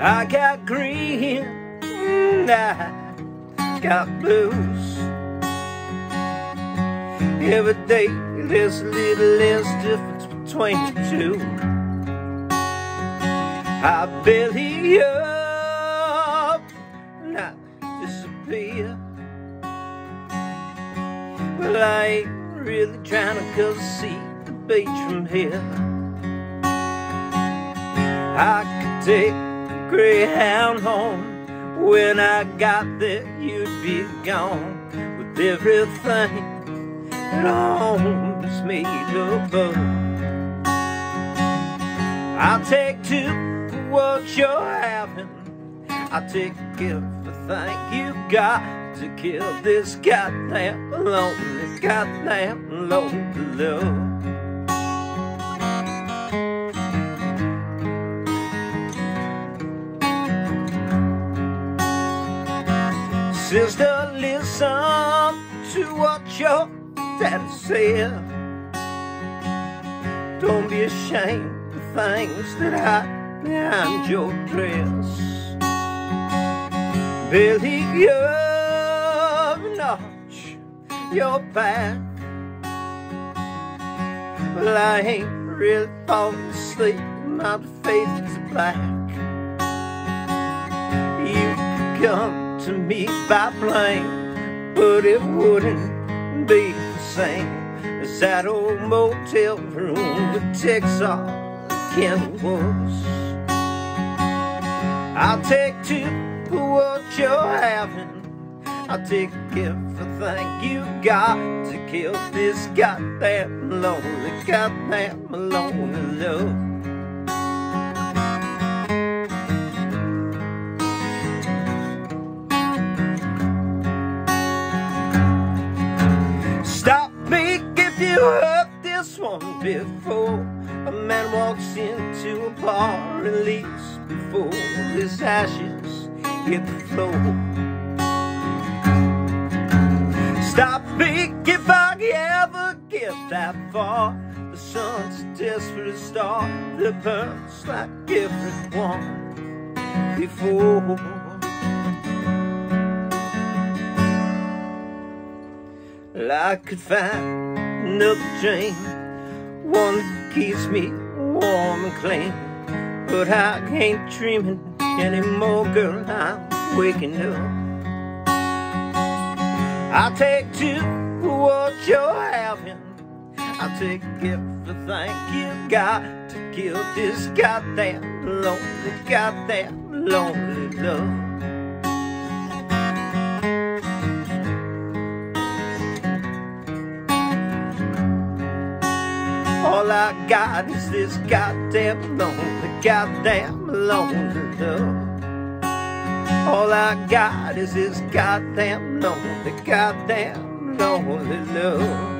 I got green, I got blues. Every day there's a little less difference between the two. I belly up, I disappear. Well, I ain't really trying to cause see the beach from here. I could take Greyhound home. When I got there, you'd be gone with everything that home's made of. I'll take for what you're having. I'll take everything you got to kill this goddamn lonely, goddamn lonely love. Sister, listen to what your daddy said. Don't be ashamed of things that hide behind your dress. Belly up notch your back. Well, I ain't really falling asleep. My face is black. You could come to me by plane, but it wouldn't be the same as that old motel room with Texas was. I'll take two for what you're having. I'll take everything you got to kill this goddamn lonely, goddamn lonely love. Before. A man walks into a bar and leaves before his ashes hit the floor. Stop me if I ever get that far. The sun's a desperate star that burns like everyone before. I could find another dream, one keeps me warm and clean. But I ain't dreaming anymore, girl. I'm waking up. I'll take two for what you're having. I'll take everything you got to kill this goddamn lonely, goddamn lonely love. All I got is this goddamn lonely, goddamn lonely love. All I got is this goddamn lonely, goddamn lonely love.